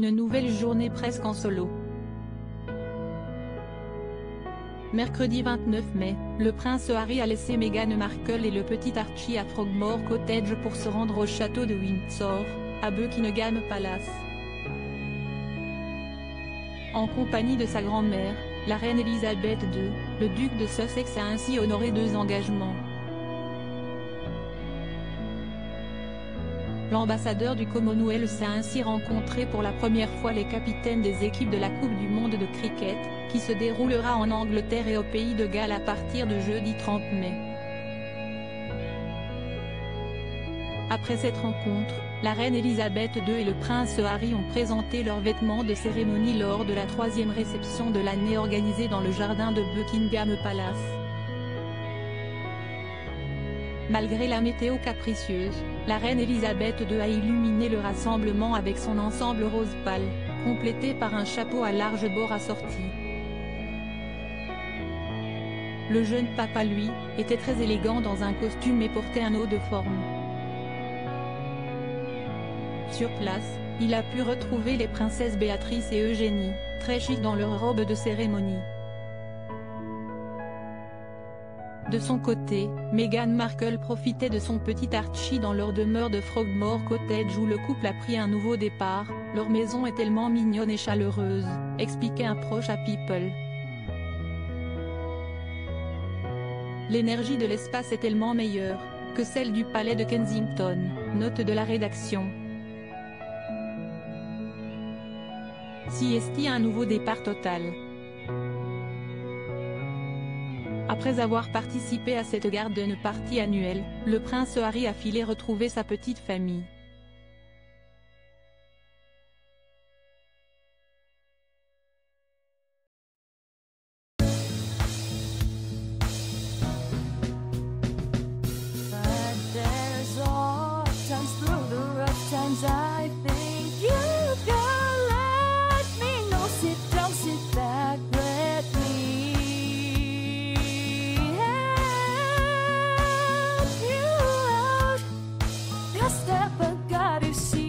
Une nouvelle journée presque en solo. Mercredi 29 mai, le prince Harry a laissé Meghan Markle et le petit Archie à Frogmore Cottage pour se rendre au château de Windsor, à Buckingham Palace. En compagnie de sa grand-mère, la reine Elisabeth II, le duc de Sussex a ainsi honoré deux engagements. L'ambassadeur du Commonwealth a ainsi rencontré pour la première fois les capitaines des équipes de la Coupe du monde de cricket, qui se déroulera en Angleterre et au pays de Galles à partir de jeudi 30 mai. Après cette rencontre, la reine Elisabeth II et le prince Harry ont présenté leurs vêtements de cérémonie lors de la troisième réception de l'année organisée dans le jardin de Buckingham Palace. Malgré la météo capricieuse, la reine Elisabeth II a illuminé le rassemblement avec son ensemble rose pâle, complété par un chapeau à large bord assorti. Le jeune papa lui, était très élégant dans un costume et portait un haut de forme. Sur place, il a pu retrouver les princesses Béatrice et Eugénie, très chic dans leurs robes de cérémonie. De son côté, Meghan Markle profitait de son petit Archie dans leur demeure de Frogmore Cottage où le couple a pris un nouveau départ, leur maison est tellement mignonne et chaleureuse, expliquait un proche à People. L'énergie de l'espace est tellement meilleure, que celle du palais de Kensington, note de la rédaction. a un nouveau départ total. Après avoir participé à cette garden partie annuelle, le prince Harry a filé retrouver sa petite famille. step, I got to see.